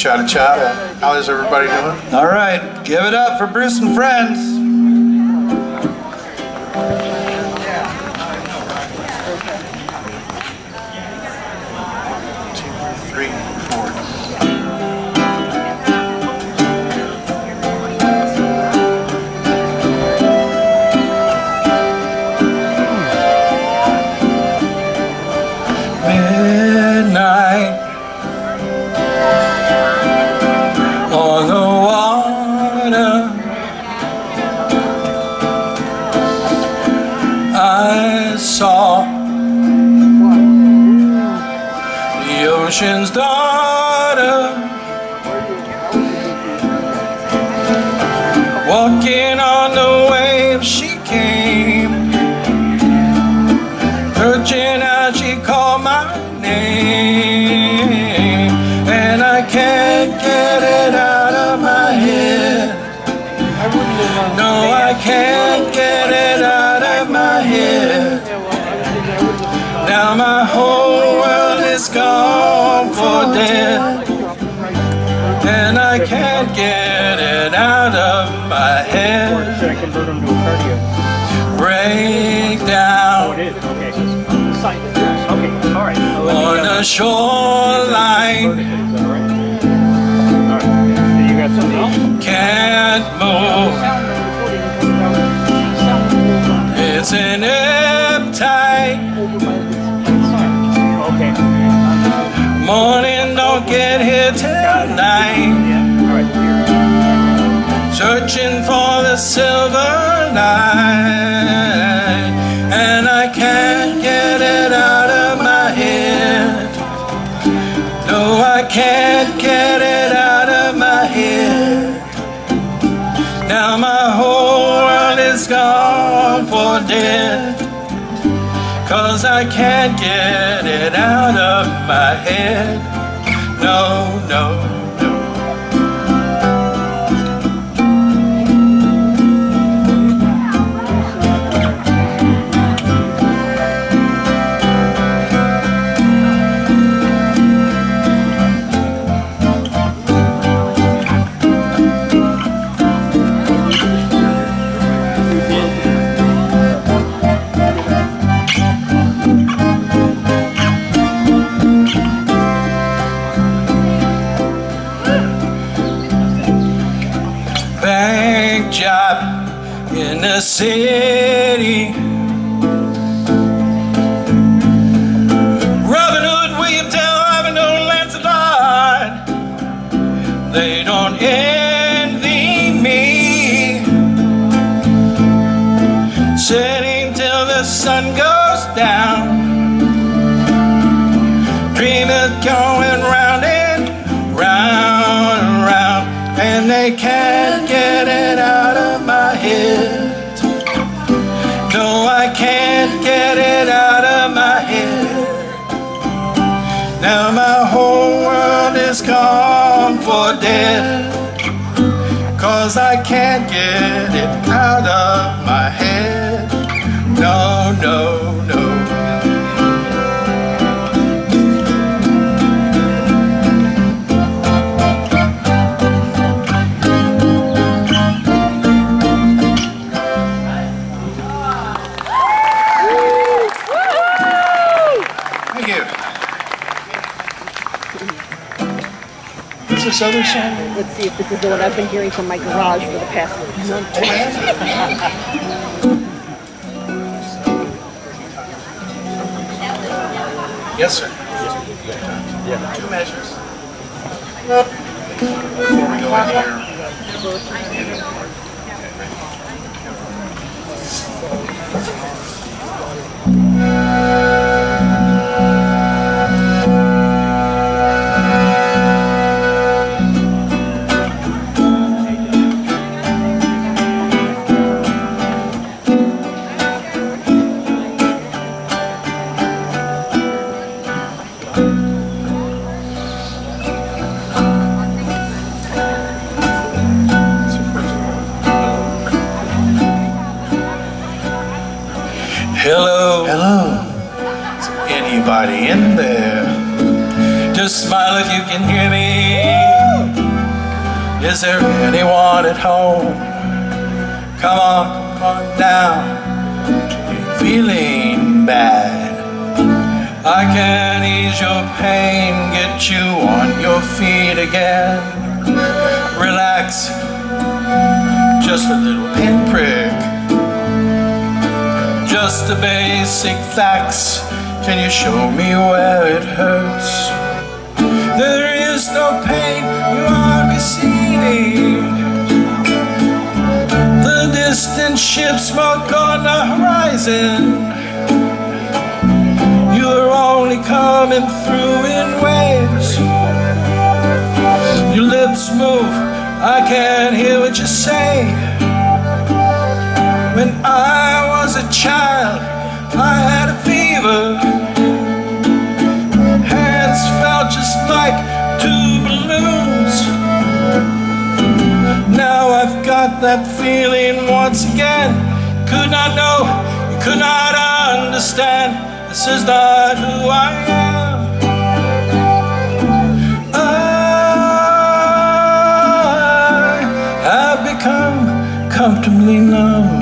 Chata Chata. How is everybody doing? All right, give it up for Bruce and Friends. Ocean's daughter shoreline. Can't move. It's an uptight morning. Don't get here till night Searching for the silver I can't get it out of my head. Now my whole world is gone for dead. Cause I can't get it out of my head. No, no in the city. Robin Hood, William Tell, Ivanhoe, Lancelot, they don't envy me. Sitting till the sun goes down, dreaming going round and round and round, and they can't can't get it out of my head. Now my whole world is gone for dead. Cause I can't get it out of my head. No, no, no. this other song? Let's see if this is the one I've been hearing from my garage for the past month. yes, sir. Yeah. Two measures. Before we go in here. Hello. If you can hear me. Is there anyone at home? Come on, come on down. You're feeling bad. I can ease your pain, get you on your feet again. Relax, just a little pinprick. Just the basic facts. Can you show me where it hurts? There is no pain, you are receding. The distant ship smoke on the horizon. You're only coming through in waves. Your lips move, I can't hear what you say. When I was a child, I That feeling once again. Could not know, you could not understand. This is not who I am. I have become comfortably numb.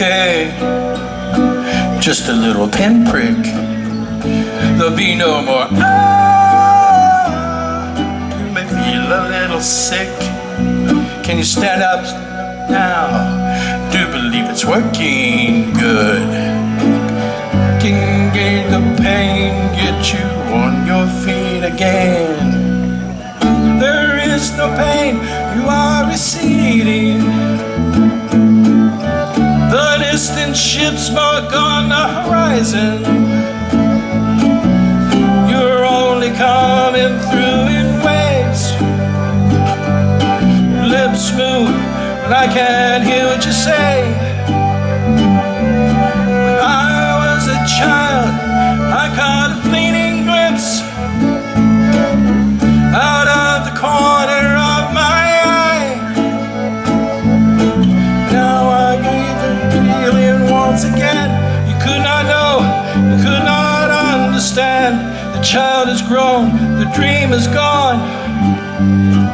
Okay, just a little pinprick. There'll be no more. Ah, you may feel a little sick. Can you stand up now? Do believe it's working good can get the pain, get you on your feet again. There is no pain, you are receding. Distant ships mark on the horizon. You're only coming through in waves. Lips move, but I can't hear what you say. time. The child is grown, the dream is gone.